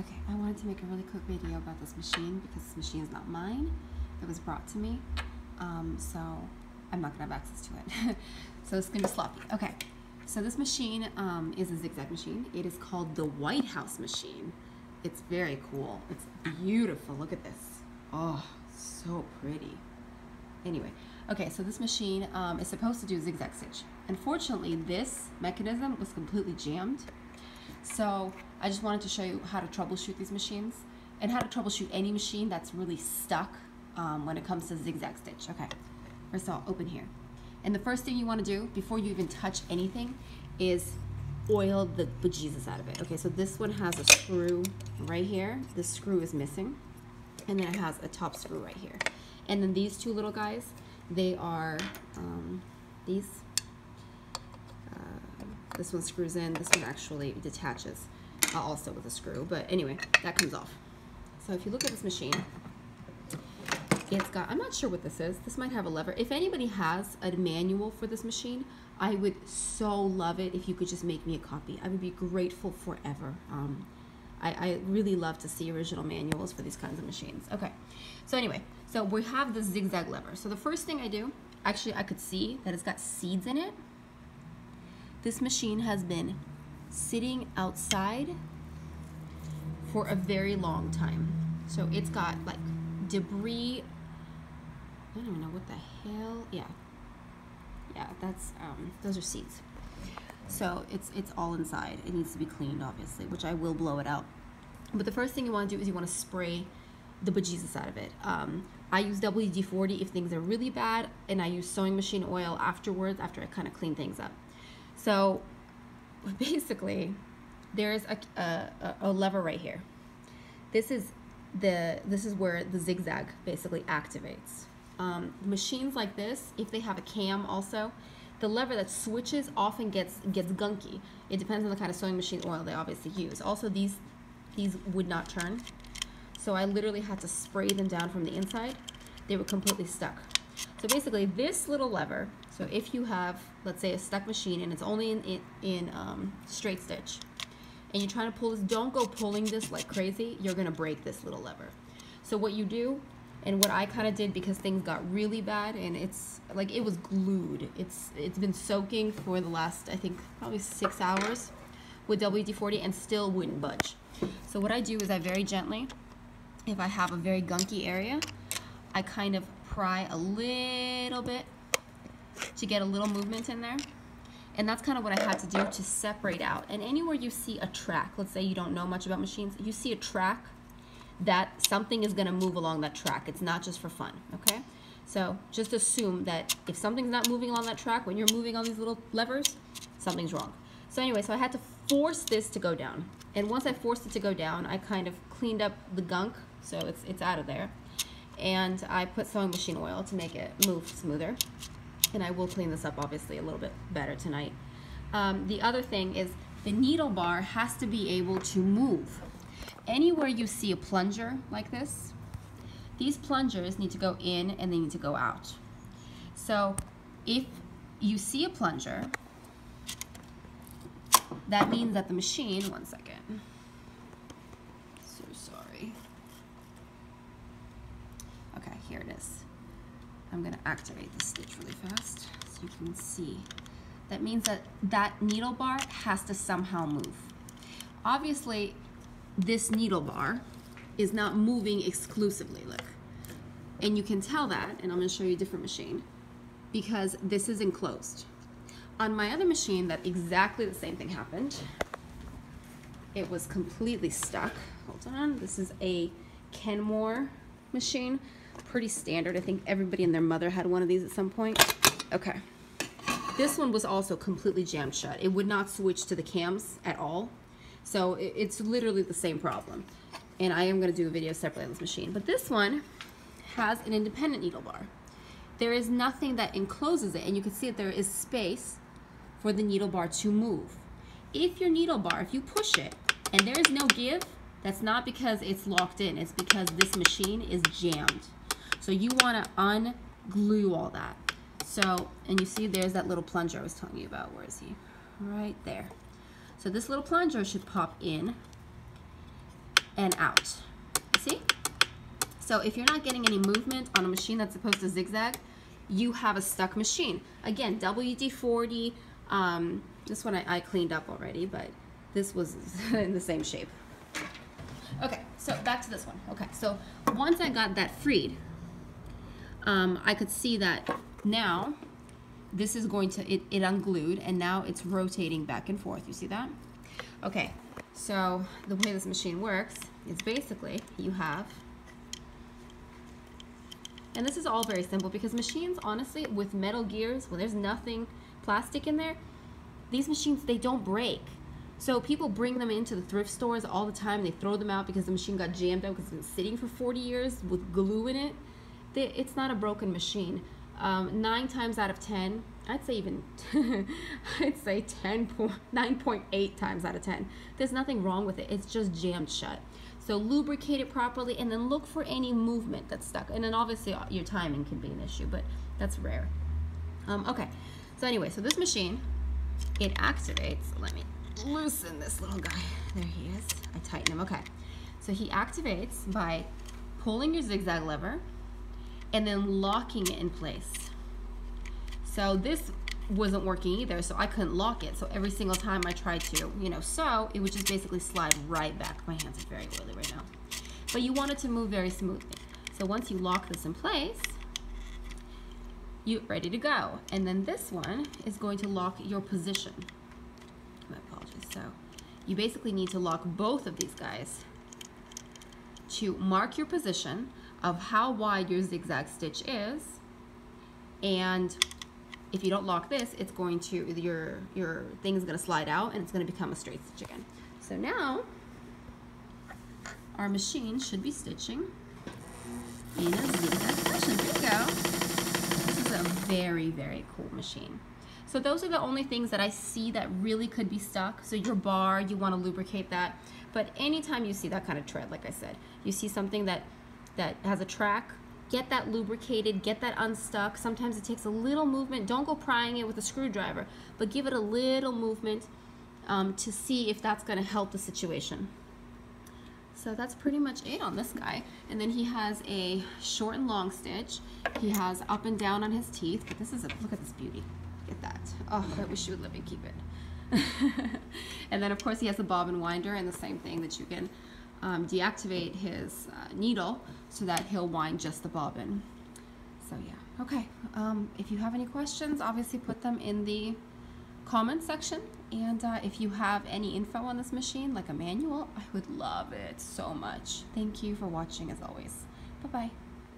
Okay, I wanted to make a really quick video about this machine because this machine is not mine. It was brought to me, um, so I'm not gonna have access to it. so it's gonna be sloppy. Okay, so this machine um, is a zigzag machine. It is called the White House machine. It's very cool. It's beautiful. Look at this. Oh, so pretty. Anyway, okay, so this machine um, is supposed to do zigzag stitch. Unfortunately, this mechanism was completely jammed. So I just wanted to show you how to troubleshoot these machines and how to troubleshoot any machine that's really stuck um, when it comes to zigzag stitch. Okay, first all, open here. And the first thing you want to do before you even touch anything is oil the bejesus out of it. Okay, so this one has a screw right here. The screw is missing. And then it has a top screw right here. And then these two little guys, they are um, these. This one screws in, this one actually detaches uh, also with a screw. But anyway, that comes off. So if you look at this machine, it's got, I'm not sure what this is. This might have a lever. If anybody has a manual for this machine, I would so love it if you could just make me a copy. I would be grateful forever. Um, I, I really love to see original manuals for these kinds of machines. Okay, so anyway, so we have the zigzag lever. So the first thing I do, actually I could see that it's got seeds in it. This machine has been sitting outside for a very long time. So it's got like debris I don't even know what the hell. Yeah, yeah. That's um, those are seeds. So it's it's all inside. It needs to be cleaned, obviously, which I will blow it out. But the first thing you want to do is you want to spray the bejesus out of it. Um, I use WD-40 if things are really bad, and I use sewing machine oil afterwards after I kind of clean things up. So basically, there's a, a, a lever right here. This is the this is where the zigzag basically activates. Um, machines like this, if they have a cam also, the lever that switches often gets gets gunky. It depends on the kind of sewing machine oil they obviously use. Also, these these would not turn, so I literally had to spray them down from the inside. They were completely stuck. So basically, this little lever. So if you have, let's say, a stuck machine and it's only in in, in um, straight stitch, and you're trying to pull this, don't go pulling this like crazy. You're gonna break this little lever. So what you do and what I kind of did because things got really bad and it's like it was glued. It's it's been soaking for the last I think probably six hours with WD-40 and still wouldn't budge. So what I do is I very gently, if I have a very gunky area, I kind of pry a little bit to get a little movement in there. And that's kind of what I had to do to separate out. And anywhere you see a track, let's say you don't know much about machines, you see a track that something is going to move along that track. It's not just for fun, okay? So just assume that if something's not moving along that track, when you're moving on these little levers, something's wrong. So anyway, so I had to force this to go down. And once I forced it to go down, I kind of cleaned up the gunk, so it's, it's out of there. And I put sewing machine oil to make it move smoother. And I will clean this up, obviously, a little bit better tonight. Um, the other thing is the needle bar has to be able to move anywhere you see a plunger like this, these plungers need to go in and they need to go out. So if you see a plunger, that means that the machine, one second, so sorry. Okay, here it is. I'm gonna activate the stitch really fast so you can see. That means that that needle bar has to somehow move. Obviously, this needle bar is not moving exclusively, look. And you can tell that, and I'm gonna show you a different machine, because this is enclosed. On my other machine, that exactly the same thing happened. It was completely stuck. Hold on, this is a Kenmore machine. Pretty standard, I think everybody and their mother had one of these at some point. Okay. This one was also completely jammed shut. It would not switch to the cams at all. So it's literally the same problem. And I am going to do a video separately on this machine. But this one has an independent needle bar. There is nothing that encloses it, and you can see that there is space for the needle bar to move. If your needle bar, if you push it, and there is no give, that's not because it's locked in. It's because this machine is jammed. So you want to unglue all that. So, and you see there's that little plunger I was telling you about. Where is he? Right there. So this little plunger should pop in and out. See? So if you're not getting any movement on a machine that's supposed to zigzag, you have a stuck machine. Again, WD-40, um, this one I, I cleaned up already, but this was in the same shape. Okay, so back to this one. Okay, so once I got that freed, um, I could see that now this is going to, it, it unglued and now it's rotating back and forth. You see that? Okay, so the way this machine works is basically you have, and this is all very simple because machines, honestly, with metal gears, when there's nothing plastic in there, these machines, they don't break. So people bring them into the thrift stores all the time. They throw them out because the machine got jammed up because it's been sitting for 40 years with glue in it. It's not a broken machine. Um, nine times out of 10, I'd say even, I'd say 10, 9.8 times out of 10. There's nothing wrong with it. It's just jammed shut. So lubricate it properly and then look for any movement that's stuck. And then obviously uh, your timing can be an issue, but that's rare. Um, okay, so anyway, so this machine, it activates. Let me loosen this little guy. There he is. I tighten him. Okay, so he activates by pulling your zigzag lever and then locking it in place. So this wasn't working either, so I couldn't lock it. So every single time I tried to, you know, so it would just basically slide right back. My hands are very oily right now. But you want it to move very smoothly. So once you lock this in place, you're ready to go. And then this one is going to lock your position. My apologies. So you basically need to lock both of these guys to mark your position of how wide your zigzag stitch is. And if you don't lock this it's going to your your thing is going to slide out and it's going to become a straight stitch again. So now our machine should be stitching in a zigzag fashion. There you go. This is a very very cool machine. So those are the only things that I see that really could be stuck. So your bar you want to lubricate that. But anytime you see that kind of tread like I said you see something that that has a track, get that lubricated, get that unstuck. Sometimes it takes a little movement. Don't go prying it with a screwdriver, but give it a little movement um, to see if that's gonna help the situation. So that's pretty much it on this guy. And then he has a short and long stitch. He has up and down on his teeth, but this is a, look at this beauty. Get that. Oh, I wish you would live and keep it. and then of course he has the bobbin winder and the same thing that you can um, deactivate his uh, needle so that he'll wind just the bobbin. So yeah, okay. Um, if you have any questions, obviously put them in the comment section. And uh, if you have any info on this machine, like a manual, I would love it so much. Thank you for watching as always. Bye-bye.